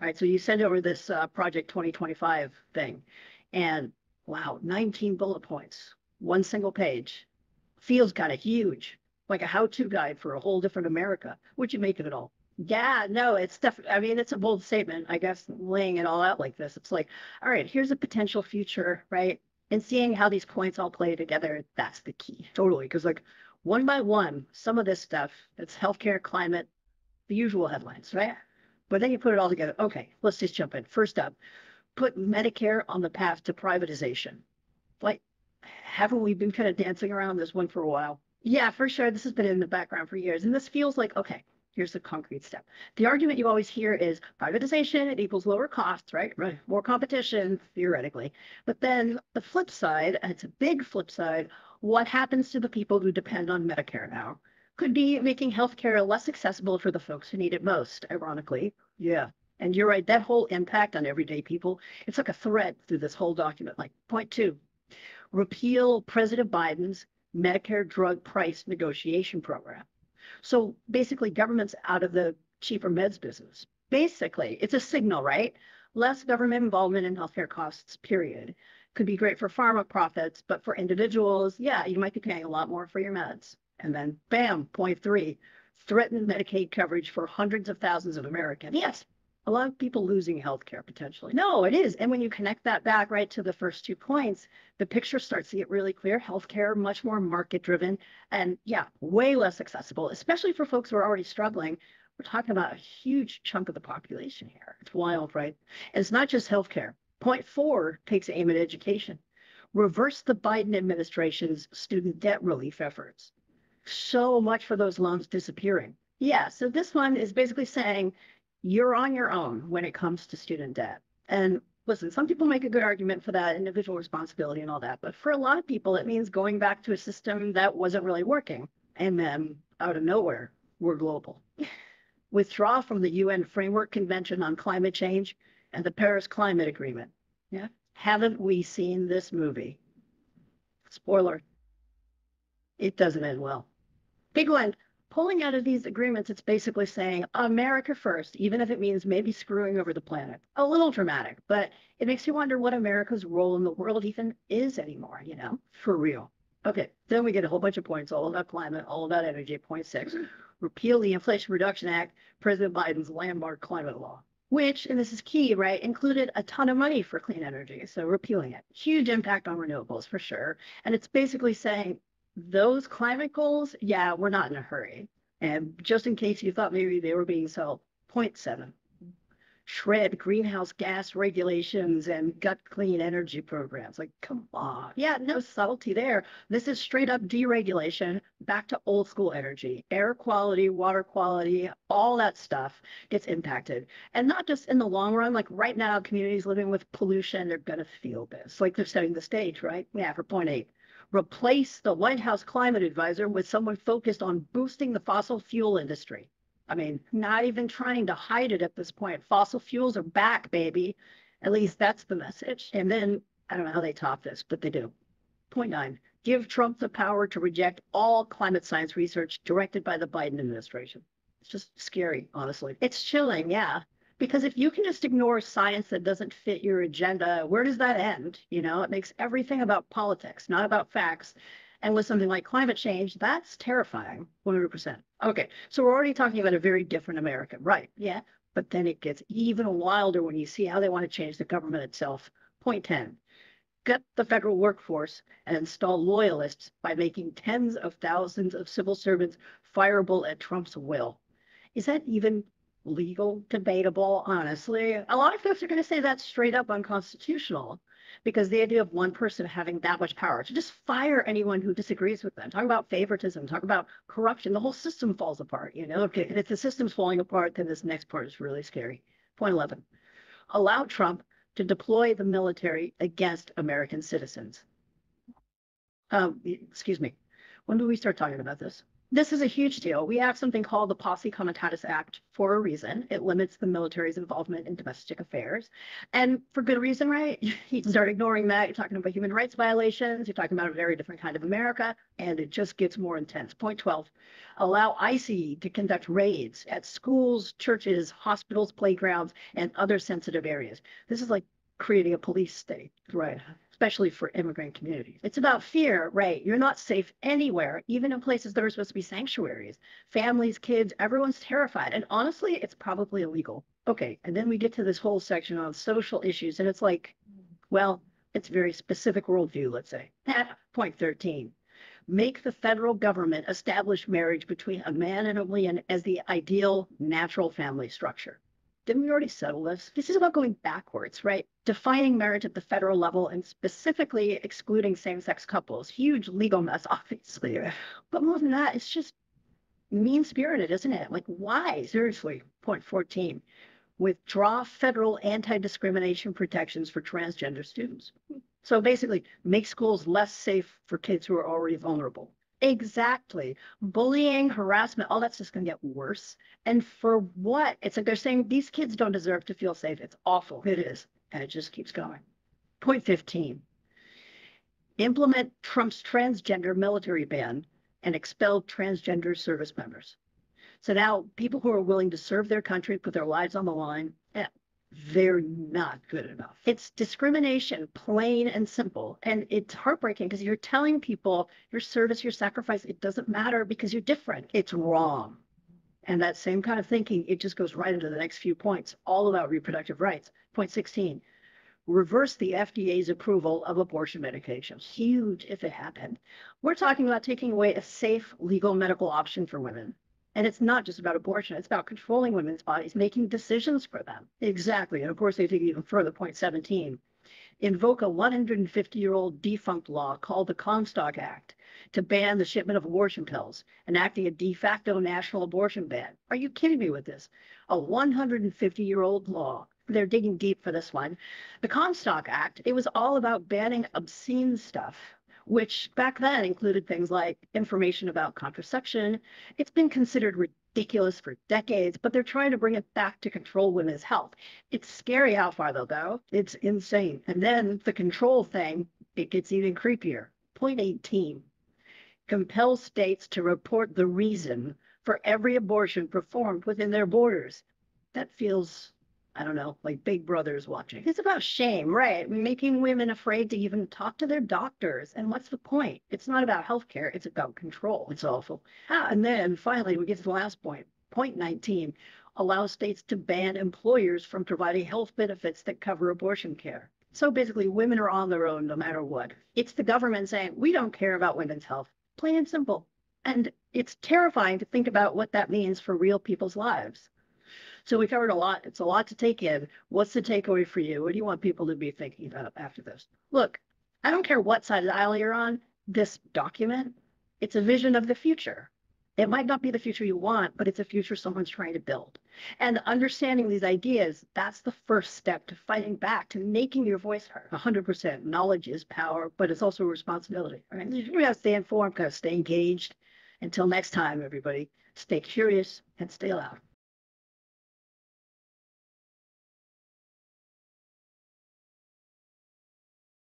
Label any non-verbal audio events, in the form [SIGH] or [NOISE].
right? So you send over this uh, Project 2025 thing, and wow, 19 bullet points, one single page. Feels kind of huge, like a how-to guide for a whole different America. What'd you make of it all? Yeah, no, it's definitely, I mean, it's a bold statement, I guess, laying it all out like this. It's like, all right, here's a potential future, right? And seeing how these points all play together, that's the key. Totally. Because, like, one by one, some of this stuff, it's healthcare, climate, the usual headlines, right? But then you put it all together. Okay, let's just jump in. First up, put Medicare on the path to privatization. Like, haven't we been kind of dancing around this one for a while? Yeah, for sure. This has been in the background for years. And this feels like, okay, here's the concrete step. The argument you always hear is privatization, it equals lower costs, right? Right. More competition, theoretically. But then the flip side, and it's a big flip side, what happens to the people who depend on Medicare now? Could be making healthcare less accessible for the folks who need it most, ironically. Yeah. And you're right, that whole impact on everyday people, it's like a thread through this whole document. Like point two, repeal President Biden's Medicare drug price negotiation program. So basically, government's out of the cheaper meds business. Basically, it's a signal, right? Less government involvement in healthcare costs, period. Could be great for pharma profits, but for individuals, yeah, you might be paying a lot more for your meds. And then, bam, point three, threaten Medicaid coverage for hundreds of thousands of Americans. Yes, a lot of people losing healthcare potentially. No, it is. And when you connect that back right to the first two points, the picture starts to get really clear. Healthcare, much more market driven and yeah, way less accessible, especially for folks who are already struggling. We're talking about a huge chunk of the population here. It's wild, right? And it's not just healthcare. Point four takes aim at education. Reverse the Biden administration's student debt relief efforts so much for those loans disappearing. Yeah, so this one is basically saying you're on your own when it comes to student debt. And listen, some people make a good argument for that individual responsibility and all that, but for a lot of people, it means going back to a system that wasn't really working. And then out of nowhere, we're global. [LAUGHS] Withdraw from the UN Framework Convention on Climate Change and the Paris Climate Agreement. Yeah. Haven't we seen this movie? Spoiler. It doesn't end well. Big one, pulling out of these agreements, it's basically saying America first, even if it means maybe screwing over the planet. A little dramatic, but it makes you wonder what America's role in the world even is anymore, you know, for real. Okay, then we get a whole bunch of points all about climate, all about energy. Point six, repeal the Inflation Reduction Act, President Biden's landmark climate law which, and this is key, right, included a ton of money for clean energy. So repealing it, huge impact on renewables for sure. And it's basically saying those climate goals, yeah, we're not in a hurry. And just in case you thought maybe they were being sold, 0.7. Shred greenhouse gas regulations and gut clean energy programs. Like, come on. Yeah, no subtlety there. This is straight up deregulation back to old school energy. Air quality, water quality, all that stuff gets impacted. And not just in the long run, like right now, communities living with pollution, they're going to feel this. Like they're setting the stage, right? Yeah, for point eight replace the White House climate advisor with someone focused on boosting the fossil fuel industry. I mean, not even trying to hide it at this point. Fossil fuels are back, baby. At least that's the message. And then I don't know how they top this, but they do. Point nine, give Trump the power to reject all climate science research directed by the Biden administration. It's just scary, honestly. It's chilling, yeah. Because if you can just ignore science that doesn't fit your agenda, where does that end? You know, it makes everything about politics, not about facts. And with something like climate change, that's terrifying, 100%. Okay, so we're already talking about a very different America, right? Yeah, but then it gets even wilder when you see how they want to change the government itself. Point 10 gut the federal workforce and install loyalists by making tens of thousands of civil servants fireable at Trump's will. Is that even legal, debatable, honestly. A lot of folks are going to say that's straight up unconstitutional because the idea of one person having that much power to just fire anyone who disagrees with them, talk about favoritism, talk about corruption, the whole system falls apart, you know? Okay, and if the system's falling apart, then this next part is really scary. Point 11, allow Trump to deploy the military against American citizens. Um, excuse me, when do we start talking about this? This is a huge deal. We have something called the Posse Comitatus Act for a reason. It limits the military's involvement in domestic affairs. And for good reason, right? [LAUGHS] You start ignoring that. You're talking about human rights violations. You're talking about a very different kind of America. And it just gets more intense. Point 12 allow ICE to conduct raids at schools, churches, hospitals, playgrounds, and other sensitive areas. This is like creating a police state. Right. Especially for immigrant communities. It's about fear, right? You're not safe anywhere, even in places that are supposed to be sanctuaries. Families, kids, everyone's terrified. And honestly, it's probably illegal. Okay, and then we get to this whole section on social issues, and it's like, well, it's very specific worldview, let's say. At point 13, make the federal government establish marriage between a man and a woman as the ideal natural family structure. Didn't we already settle this? This is about going backwards, right? Defining marriage at the federal level and specifically excluding same-sex couples. Huge legal mess, [LAUGHS] obviously. But more than that, it's just mean-spirited, isn't it? Like, why? Seriously. Point 14. Withdraw federal anti-discrimination protections for transgender students. So basically, make schools less safe for kids who are already vulnerable. Exactly. Bullying, harassment, all that's just going to get worse. And for what? It's like they're saying these kids don't deserve to feel safe. It's awful. It is. And it just keeps going. Point 15. Implement Trump's transgender military ban and expel transgender service members. So now people who are willing to serve their country, put their lives on the line, eh, they're not good enough. It's discrimination, plain and simple. And it's heartbreaking because you're telling people your service, your sacrifice, it doesn't matter because you're different. It's wrong. And that same kind of thinking, it just goes right into the next few points, all about reproductive rights. Point 16, reverse the FDA's approval of abortion medication. Huge if it happened. We're talking about taking away a safe legal medical option for women. And it's not just about abortion, it's about controlling women's bodies, making decisions for them. Exactly. And of course, they take it even further. Point 17 invoke a 150 year old defunct law called the Comstock Act to ban the shipment of abortion pills, enacting a de facto national abortion ban. Are you kidding me with this? A 150 year old law. They're digging deep for this one. The Comstock Act, it was all about banning obscene stuff which back then included things like information about contraception. It's been considered ridiculous for decades, but they're trying to bring it back to control women's health. It's scary how far they'll go. It's insane. And then the control thing, it gets even creepier. Point 18 compel states to report the reason for every abortion performed within their borders. That feels I don't know, like Big Brother's watching. It's about shame, right? Making women afraid to even talk to their doctors. And what's the point? It's not about healthcare, it's about control. It's awful. Ah, and then finally, we get to the last point. Point 19 allows states to ban employers from providing health benefits that cover abortion care. So basically, women are on their own no matter what. It's the government saying, we don't care about women's health. Plain and simple. And it's terrifying to think about what that means for real people's lives. So we covered a lot. It's a lot to take in. What's the takeaway for you? What do you want people to be thinking about after this? Look, I don't care what side of the aisle you're on, this document, it's a vision of the future. It might not be the future you want, but it's a future someone's trying to build. And understanding these ideas, that's the first step to fighting back, to making your voice heard. 100%. Knowledge is power, but it's also a responsibility. Right? You have to stay informed, kind of stay engaged. Until next time, everybody, stay curious and stay loud.